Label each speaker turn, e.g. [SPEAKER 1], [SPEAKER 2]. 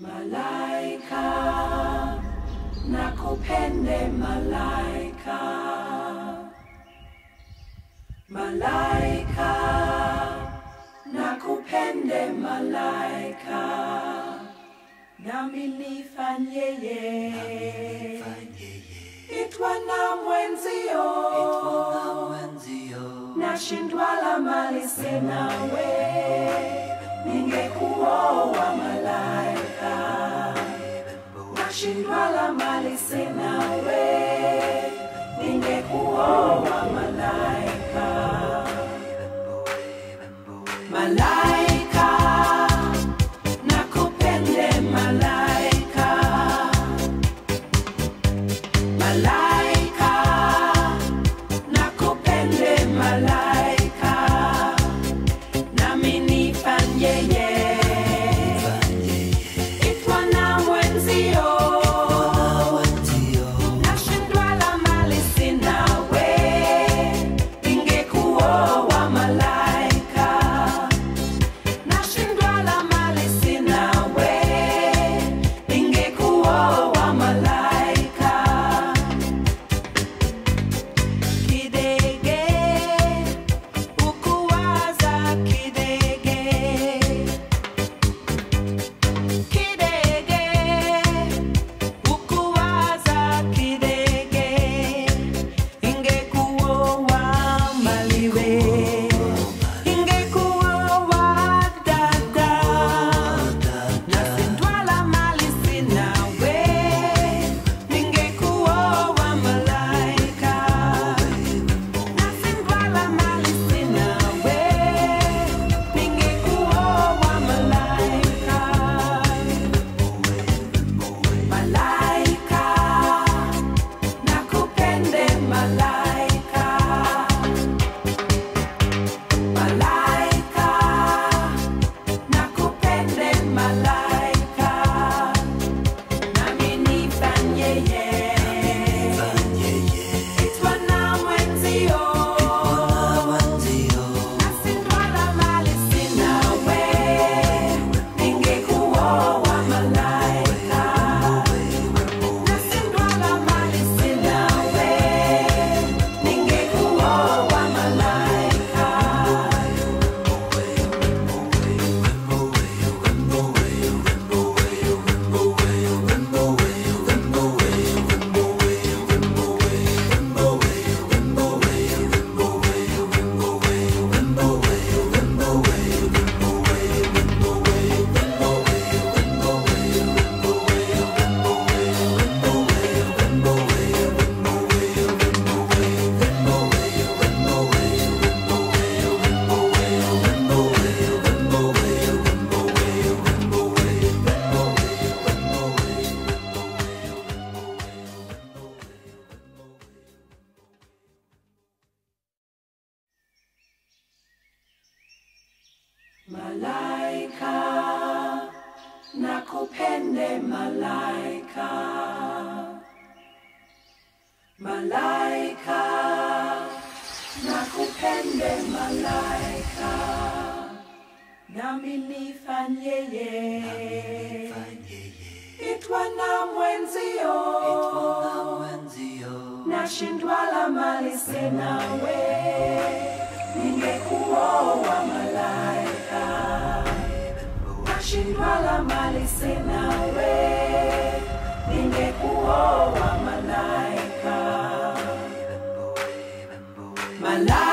[SPEAKER 1] Malaika, nakupende malaika. Malaika, nakupende malaika. Nami nifanyeye, itwa na mwenzio, nashindwa la mali sinawe, ningekuoa malaika. Nashindwa la mali sinawe, ningekuoa malaika. Malaika, nakupende malaika. Malaika, nakupende malaika. Nakupende malaika. Malaika, nakupende malaika. Nami nifanyeye, itwa na mwenzio. Nashindwa la mali sinawe, ningekuoa Facing our way, we, ningekuoa malaika. Malaika.